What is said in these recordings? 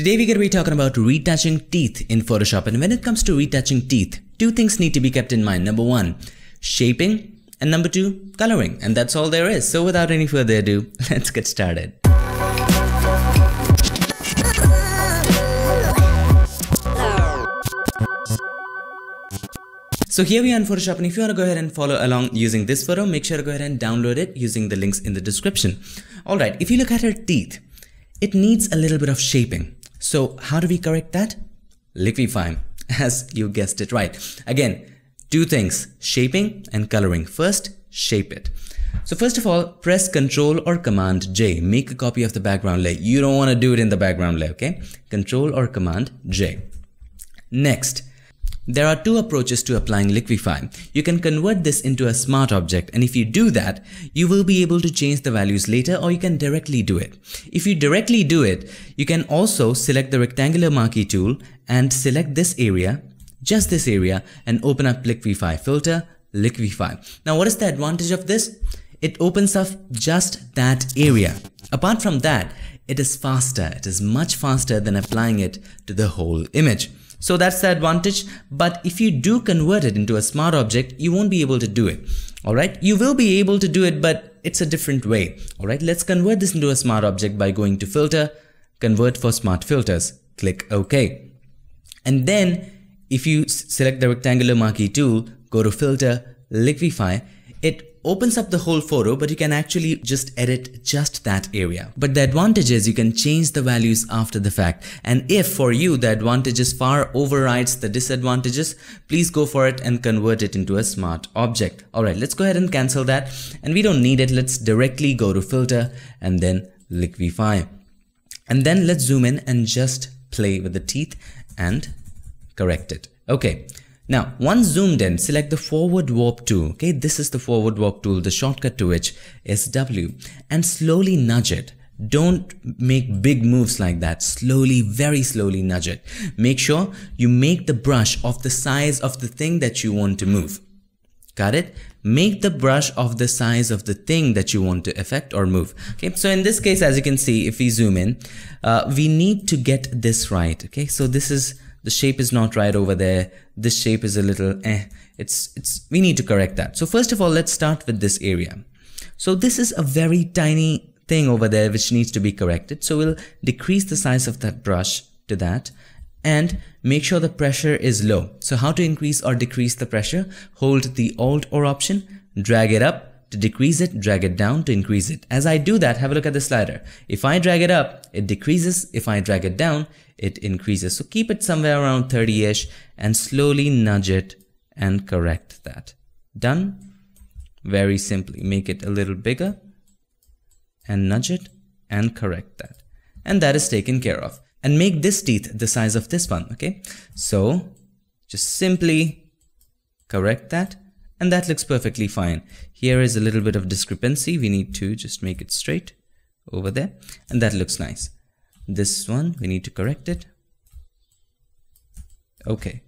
Today we're going to be talking about retouching teeth in Photoshop and when it comes to retouching teeth, two things need to be kept in mind. Number one, shaping and number two, coloring and that's all there is. So without any further ado, let's get started. So here we are in Photoshop and if you want to go ahead and follow along using this photo, make sure to go ahead and download it using the links in the description. Alright, if you look at her teeth, it needs a little bit of shaping. So how do we correct that? Liquify, as you guessed it right. Again, two things, shaping and coloring. First, shape it. So first of all, press Ctrl or Command J. Make a copy of the background layer. You don't want to do it in the background layer, okay? Control or Command J. Next, there are two approaches to applying Liquify. You can convert this into a smart object and if you do that, you will be able to change the values later or you can directly do it. If you directly do it, you can also select the rectangular marquee tool and select this area, just this area and open up Liquify filter, Liquify. Now what is the advantage of this? It opens up just that area. Apart from that, it is faster. It is much faster than applying it to the whole image. So that's the advantage. But if you do convert it into a smart object, you won't be able to do it. All right. You will be able to do it, but it's a different way. All right. Let's convert this into a smart object by going to filter, convert for smart filters, click OK. And then if you select the rectangular marquee tool, go to filter, liquify, it opens up the whole photo but you can actually just edit just that area. But the advantage is you can change the values after the fact and if for you the advantages far overrides the disadvantages please go for it and convert it into a smart object. Alright let's go ahead and cancel that and we don't need it let's directly go to filter and then liquify and then let's zoom in and just play with the teeth and correct it. Okay, now, once zoomed in, select the forward warp tool. Okay, this is the forward warp tool, the shortcut to which is W and slowly nudge it. Don't make big moves like that. Slowly, very slowly nudge it. Make sure you make the brush of the size of the thing that you want to move. Got it? Make the brush of the size of the thing that you want to affect or move. Okay, so in this case, as you can see, if we zoom in, uh, we need to get this right. Okay, so this is the shape is not right over there this shape is a little eh it's it's we need to correct that. So first of all let's start with this area. So this is a very tiny thing over there which needs to be corrected. So we'll decrease the size of that brush to that and make sure the pressure is low. So how to increase or decrease the pressure? Hold the alt or option drag it up to decrease it, drag it down to increase it. As I do that, have a look at the slider. If I drag it up, it decreases. If I drag it down, it increases. So keep it somewhere around 30-ish and slowly nudge it and correct that. Done? Very simply, make it a little bigger and nudge it and correct that. And that is taken care of. And make this teeth the size of this one, okay? So just simply correct that and that looks perfectly fine. Here is a little bit of discrepancy. We need to just make it straight over there and that looks nice. This one, we need to correct it. Okay.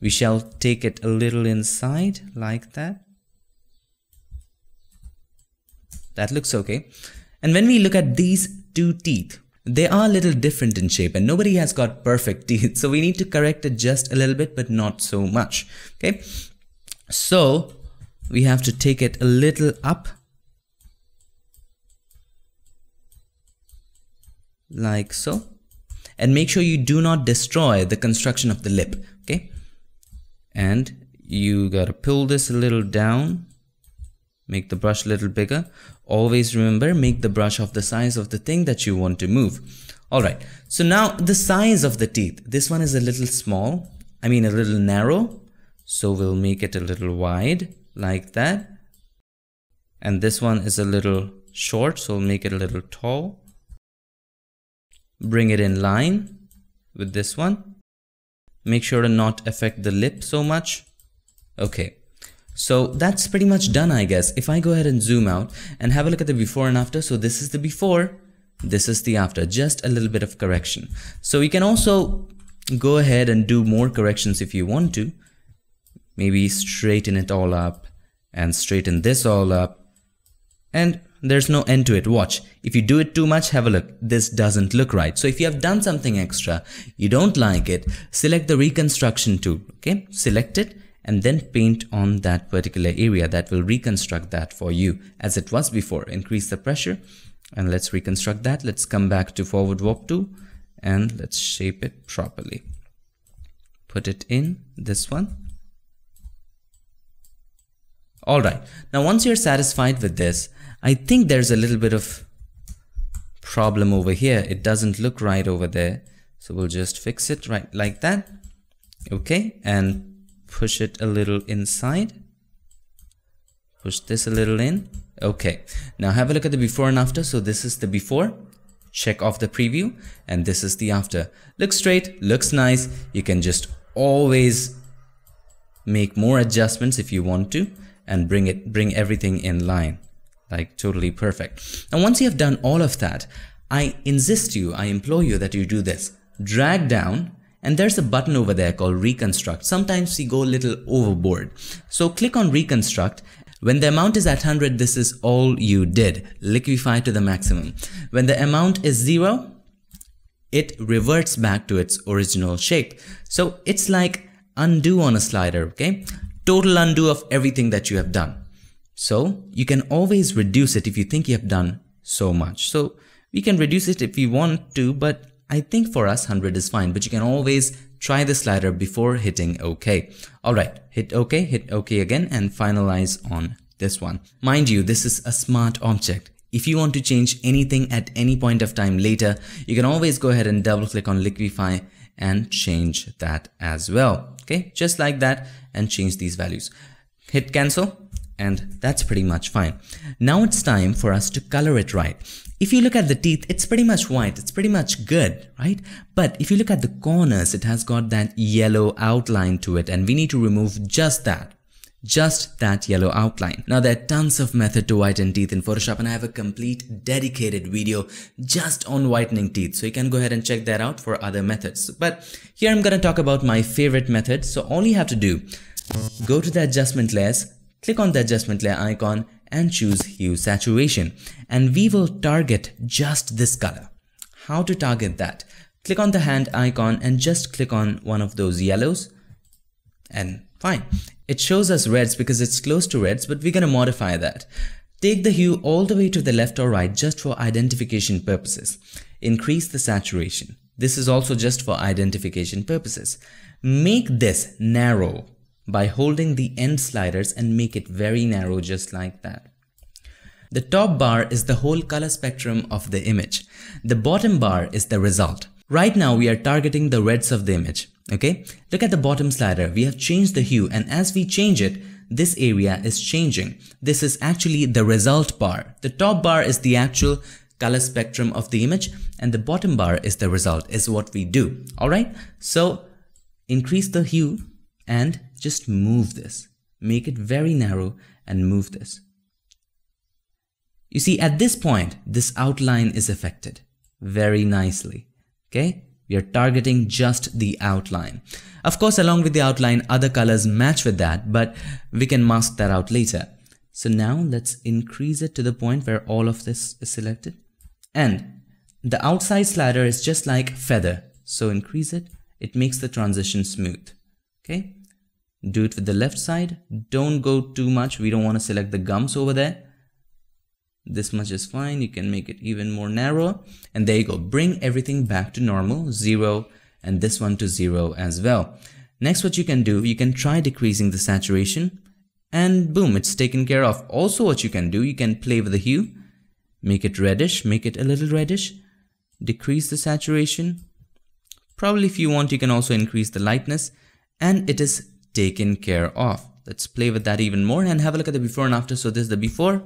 We shall take it a little inside like that. That looks okay. And when we look at these two teeth, they are a little different in shape and nobody has got perfect teeth. So we need to correct it just a little bit, but not so much. Okay. So we have to take it a little up. Like so. And make sure you do not destroy the construction of the lip okay? And you gotta pull this a little down. Make the brush a little bigger. Always remember make the brush of the size of the thing that you want to move. Alright so now the size of the teeth. This one is a little small. I mean a little narrow so we'll make it a little wide like that. And this one is a little short, so we'll make it a little tall. Bring it in line with this one. Make sure to not affect the lip so much. Okay, so that's pretty much done I guess. If I go ahead and zoom out and have a look at the before and after, so this is the before, this is the after, just a little bit of correction. So you can also go ahead and do more corrections if you want to maybe straighten it all up and straighten this all up and there's no end to it. Watch. If you do it too much, have a look. This doesn't look right. So if you have done something extra, you don't like it, select the reconstruction tool. Okay. Select it and then paint on that particular area that will reconstruct that for you as it was before. Increase the pressure and let's reconstruct that. Let's come back to forward warp tool and let's shape it properly. Put it in this one. Alright, now once you're satisfied with this, I think there's a little bit of problem over here. It doesn't look right over there. So we'll just fix it right like that. Okay, and push it a little inside. Push this a little in. Okay, now have a look at the before and after. So this is the before. Check off the preview and this is the after. Looks straight, looks nice. You can just always make more adjustments if you want to and bring it bring everything in line. Like totally perfect. And once you have done all of that I insist you I implore you that you do this. Drag down and there's a button over there called reconstruct. Sometimes we go a little overboard. So click on reconstruct. When the amount is at 100 this is all you did. Liquify to the maximum. When the amount is zero it reverts back to its original shape. So it's like undo on a slider okay total undo of everything that you have done. So you can always reduce it if you think you have done so much. So we can reduce it if we want to, but I think for us 100 is fine, but you can always try the slider before hitting OK. Alright, hit OK, hit OK again and finalize on this one. Mind you, this is a smart object. If you want to change anything at any point of time later, you can always go ahead and double click on Liquify and change that as well. Okay, just like that and change these values. Hit cancel and that's pretty much fine. Now it's time for us to color it right. If you look at the teeth, it's pretty much white. It's pretty much good, right? But if you look at the corners, it has got that yellow outline to it and we need to remove just that just that yellow outline. Now there are tons of method to whiten teeth in Photoshop and I have a complete dedicated video just on whitening teeth. So you can go ahead and check that out for other methods. But here I'm going to talk about my favorite method. So all you have to do, go to the adjustment layers, click on the adjustment layer icon and choose hue saturation. And we will target just this color. How to target that? Click on the hand icon and just click on one of those yellows and fine. It shows us reds because it's close to reds, but we're going to modify that. Take the hue all the way to the left or right just for identification purposes. Increase the saturation. This is also just for identification purposes. Make this narrow by holding the end sliders and make it very narrow just like that. The top bar is the whole color spectrum of the image. The bottom bar is the result. Right now we are targeting the reds of the image. Okay, look at the bottom slider. We have changed the hue and as we change it, this area is changing. This is actually the result bar. The top bar is the actual color spectrum of the image and the bottom bar is the result is what we do. Alright, so increase the hue and just move this. Make it very narrow and move this. You see at this point, this outline is affected very nicely. Okay, we are targeting just the outline. Of course, along with the outline, other colors match with that, but we can mask that out later. So now let's increase it to the point where all of this is selected. And the outside slider is just like feather. So increase it. It makes the transition smooth. Okay. Do it with the left side. Don't go too much. We don't want to select the gums over there this much is fine you can make it even more narrow. And there you go bring everything back to normal zero and this one to zero as well. Next what you can do you can try decreasing the saturation and boom it's taken care of. Also what you can do you can play with the hue make it reddish make it a little reddish decrease the saturation. Probably if you want you can also increase the lightness and it is taken care of. Let's play with that even more and have a look at the before and after. So this is the before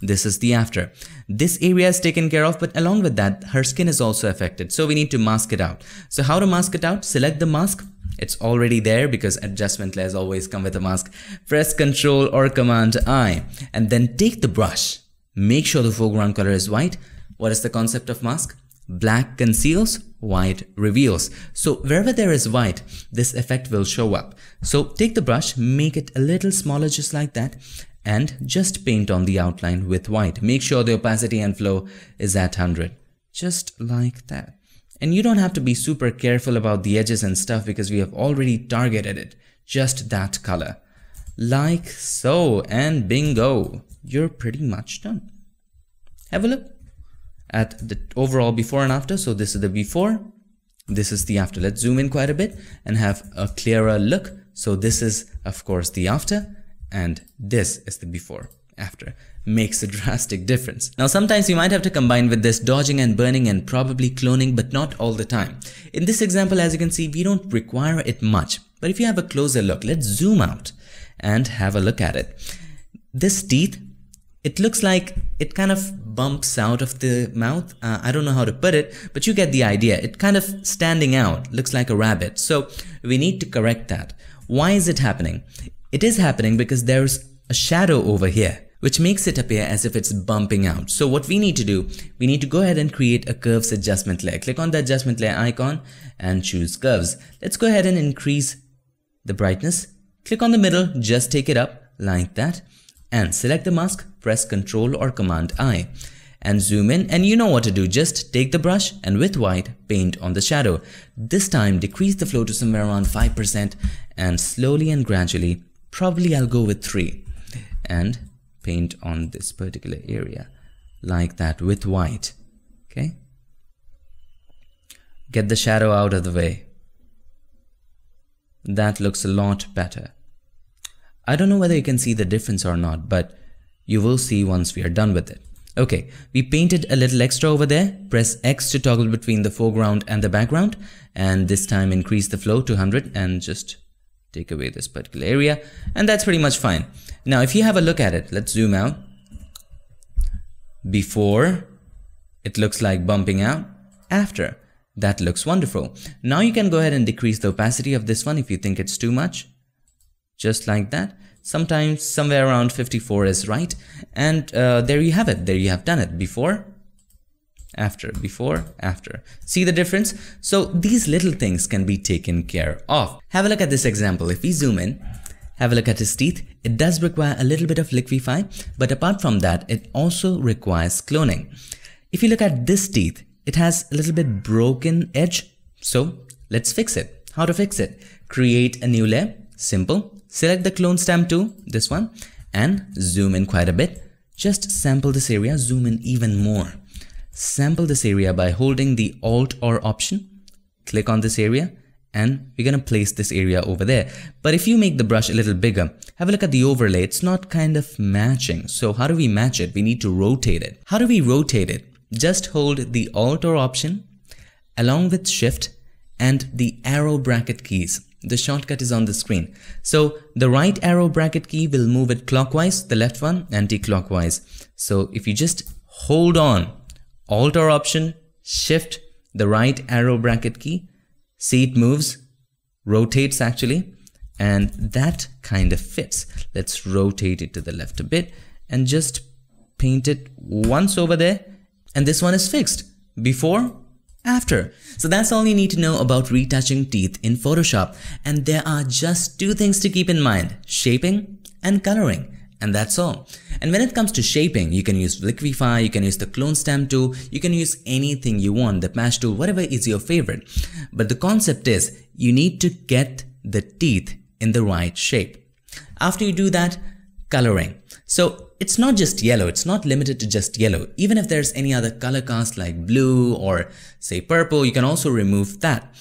this is the after. This area is taken care of, but along with that, her skin is also affected. So we need to mask it out. So how to mask it out? Select the mask. It's already there because adjustment layers always come with a mask. Press Ctrl or Command I and then take the brush. Make sure the foreground color is white. What is the concept of mask? Black conceals, white reveals. So wherever there is white, this effect will show up. So take the brush, make it a little smaller just like that and just paint on the outline with white. Make sure the opacity and flow is at 100. Just like that. And you don't have to be super careful about the edges and stuff because we have already targeted it. Just that color. Like so and bingo. You're pretty much done. Have a look at the overall before and after. So this is the before. This is the after. Let's zoom in quite a bit and have a clearer look. So this is of course the after and this is the before after makes a drastic difference. Now sometimes you might have to combine with this dodging and burning and probably cloning but not all the time. In this example as you can see we don't require it much but if you have a closer look let's zoom out and have a look at it. This teeth it looks like it kind of bumps out of the mouth. Uh, I don't know how to put it, but you get the idea. It kind of standing out, looks like a rabbit. So we need to correct that. Why is it happening? It is happening because there's a shadow over here which makes it appear as if it's bumping out. So what we need to do, we need to go ahead and create a curves adjustment layer. Click on the adjustment layer icon and choose curves. Let's go ahead and increase the brightness. Click on the middle, just take it up like that and select the mask, press Ctrl or Command I and zoom in and you know what to do just take the brush and with white paint on the shadow this time decrease the flow to somewhere around 5% and slowly and gradually Probably I'll go with 3 and paint on this particular area like that with white. Okay. Get the shadow out of the way. That looks a lot better. I don't know whether you can see the difference or not, but you will see once we are done with it. Okay, we painted a little extra over there. Press X to toggle between the foreground and the background and this time increase the flow to 100 and just take away this particular area and that's pretty much fine. Now if you have a look at it, let's zoom out. Before, it looks like bumping out. After, that looks wonderful. Now you can go ahead and decrease the opacity of this one if you think it's too much. Just like that. Sometimes somewhere around 54 is right. And uh, there you have it. There you have done it. Before, after, before, after. See the difference? So these little things can be taken care of. Have a look at this example. If we zoom in, have a look at his teeth. It does require a little bit of liquify, but apart from that, it also requires cloning. If you look at this teeth, it has a little bit broken edge. So let's fix it. How to fix it? Create a new layer. Simple. Select the clone stamp tool, this one, and zoom in quite a bit. Just sample this area, zoom in even more sample this area by holding the Alt or Option. Click on this area and we're gonna place this area over there. But if you make the brush a little bigger, have a look at the overlay, it's not kind of matching. So how do we match it? We need to rotate it. How do we rotate it? Just hold the Alt or Option along with Shift and the arrow bracket keys. The shortcut is on the screen. So the right arrow bracket key will move it clockwise, the left one anti-clockwise. So if you just hold on Alt or Option, Shift, the right arrow bracket key. See it moves, rotates actually, and that kind of fits. Let's rotate it to the left a bit and just paint it once over there. And this one is fixed. Before, after. So that's all you need to know about retouching teeth in Photoshop. And there are just two things to keep in mind, shaping and coloring and that's all. And when it comes to shaping, you can use Liquify, you can use the clone stamp tool, you can use anything you want, the patch tool, whatever is your favorite. But the concept is you need to get the teeth in the right shape. After you do that, coloring. So it's not just yellow, it's not limited to just yellow. Even if there's any other color cast like blue or say purple, you can also remove that.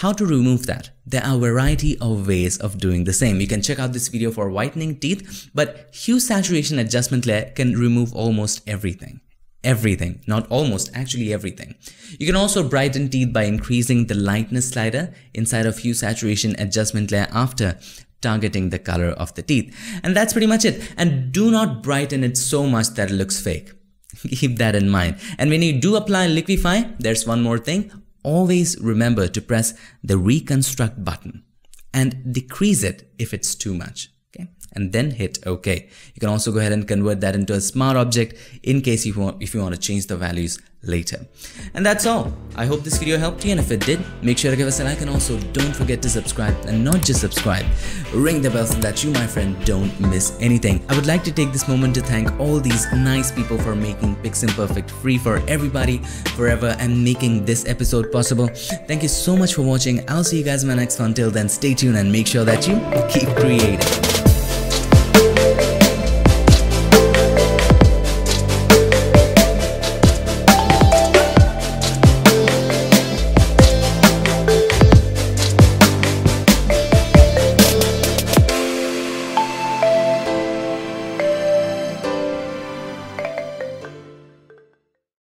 How to remove that? There are a variety of ways of doing the same. You can check out this video for whitening teeth, but hue saturation adjustment layer can remove almost everything. Everything, not almost, actually everything. You can also brighten teeth by increasing the lightness slider inside of hue saturation adjustment layer after targeting the color of the teeth. And that's pretty much it. And do not brighten it so much that it looks fake. Keep that in mind. And when you do apply Liquify, there's one more thing always remember to press the reconstruct button and decrease it if it's too much okay and then hit ok you can also go ahead and convert that into a smart object in case you want if you want to change the values later. And that's all. I hope this video helped you and if it did, make sure to give us a like and also don't forget to subscribe and not just subscribe, ring the bell so that you my friend don't miss anything. I would like to take this moment to thank all these nice people for making Piximperfect free for everybody forever and making this episode possible. Thank you so much for watching. I'll see you guys in my next one. Till then, stay tuned and make sure that you keep creating.